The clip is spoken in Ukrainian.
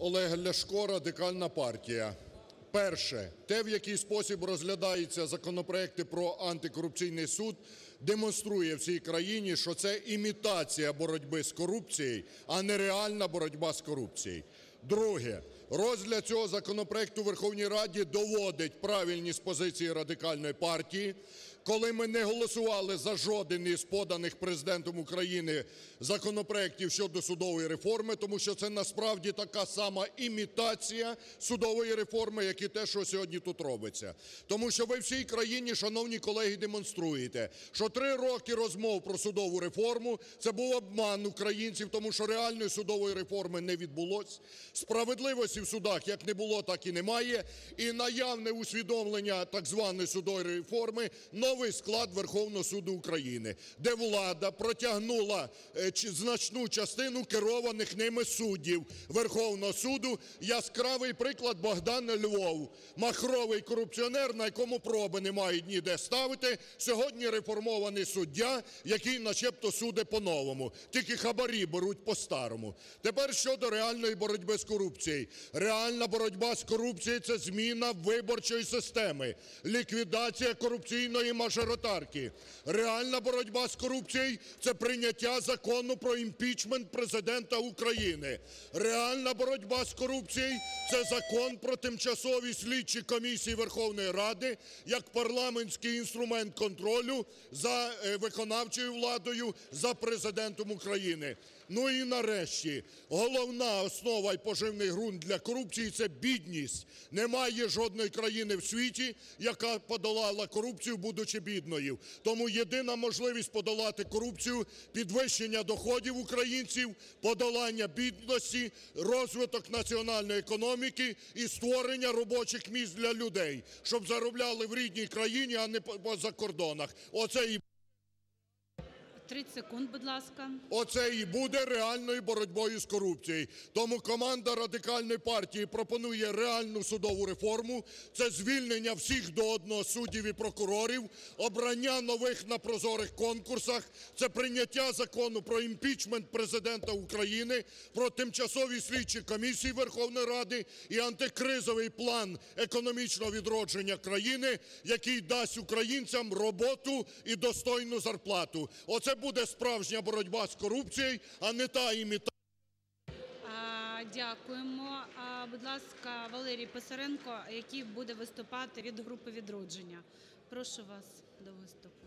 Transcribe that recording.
Олег Ляшко, Радикальна партія. Перше. Те, в який спосіб розглядаються законопроекти про антикорупційний суд, демонструє всій країні, що це імітація боротьби з корупцією, а не реальна боротьба з корупцією. Друге. Розгляд цього законопроекту Верховній Раді доводить правильність позиції Радикальної партії, коли ми не голосували за жоден із поданих Президентом України законопроектів щодо судової реформи, тому що це насправді така сама імітація судової реформи, як і те, що сьогодні тут робиться. Тому що ви всій країні, шановні колеги, демонструєте, що три роки розмов про судову реформу – це був обман українців, тому що реальної судової реформи не відбулось, справедливості в судах як не було, так і немає, і наявне усвідомлення так званої судової реформи – новий склад Верховного Суду України, де влада протягнула е, значну частину керованих ними суддів Верховного Суду. Яскравий приклад Богдан Львов, махровий корупціонер, на якому проби не мають ніде ставити, сьогодні реформований суддя, який начебто суде по-новому, тільки хабарі беруть по-старому. Тепер щодо реальної боротьби з корупцією. Реальна боротьба з корупцією – це зміна виборчої системи, ліквідація корупційної мажоритарки. Реальна боротьба з корупцією – це прийняття закону про імпічмент Президента України. Реальна боротьба з корупцією – це закон про тимчасові слідчі комісії Верховної Ради як парламентський інструмент контролю за е, виконавчою владою, за Президентом України. Ну і нарешті, головна основа і поживний ґрунт для корупції – це бідність. Немає жодної країни в світі, яка подолала корупцію, будучи бідною. Тому єдина можливість подолати корупцію – підвищення доходів українців, подолання бідності, розвиток національної економіки і створення робочих місць для людей, щоб заробляли в рідній країні, а не по закордонах. Оце і 30 секунд, будь ласка. Оце і буде реальною боротьбою з корупцією. Тому команда Радикальної партії пропонує реальну судову реформу. Це звільнення всіх до одного суддів і прокурорів, обрання нових на прозорих конкурсах, це прийняття закону про імпічмент Президента України, про тимчасові слідчі комісії Верховної Ради і антикризовий план економічного відродження країни, який дасть українцям роботу і достойну зарплату. Оце буде справжня боротьба з корупцією, а не та імітація. Дякуємо. Будь ласка, Валерій Писаренко, який буде виступати від групи «Відродження». Прошу вас до виступу.